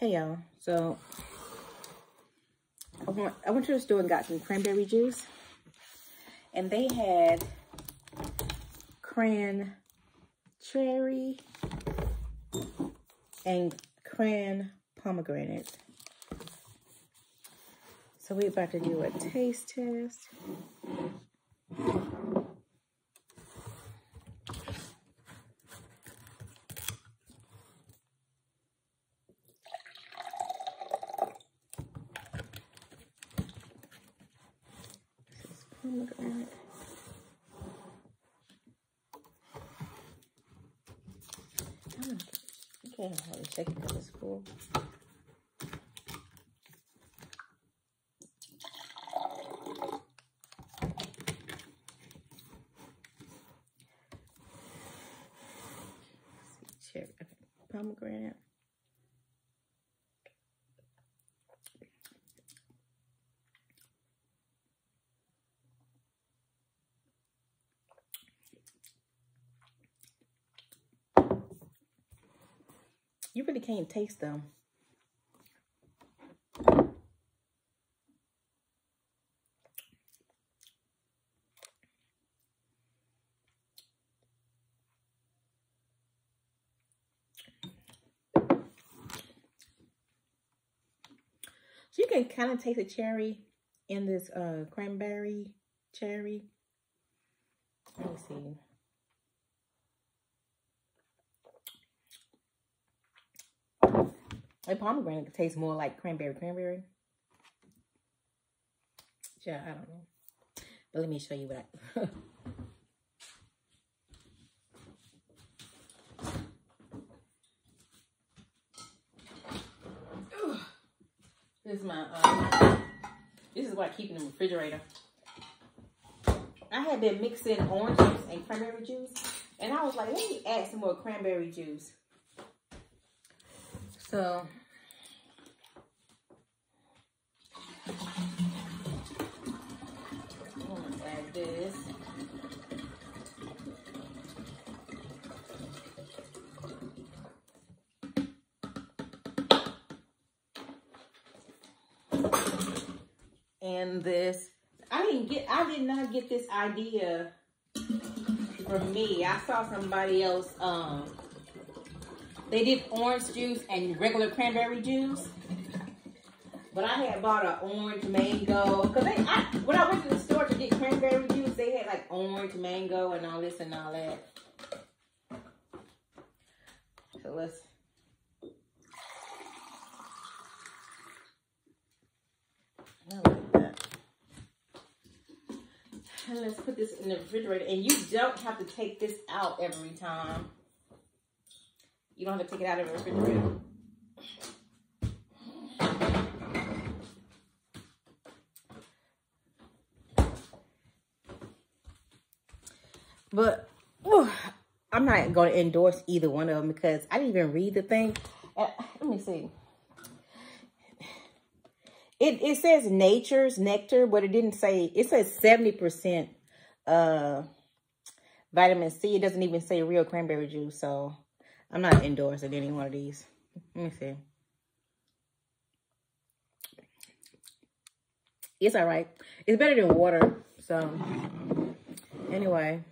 Hey y'all, so I went, to the store and got some cranberry juice and they had cran cherry and cran pomegranate. So we're about to do a taste test. Pomegranate. Okay, I can't hardly shake it because it's. Cherry, pomegranate. You really can't taste them. So you can kind of taste the cherry in this uh, cranberry cherry. Let me see. A pomegranate tastes more like cranberry cranberry. Yeah, I don't know. But let me show you what I... this is my, uh, this is what I keep in the refrigerator. I had been mixing orange juice and cranberry juice. And I was like, let me add some more cranberry juice. So And this, I didn't get, I did not get this idea from me. I saw somebody else, um, they did orange juice and regular cranberry juice. But I had bought an orange mango. Because they, I, when I went to the store to get cranberry juice, they had like orange mango and all this and all that. So let's. Let's put this in the refrigerator. And you don't have to take this out every time. You don't have to take it out of the refrigerator. But oh, I'm not going to endorse either one of them because I didn't even read the thing. Uh, let me see. It, it says nature's nectar, but it didn't say, it says 70% uh, vitamin C. It doesn't even say real cranberry juice. So I'm not endorsing any one of these. Let me see. It's all right. It's better than water. So anyway.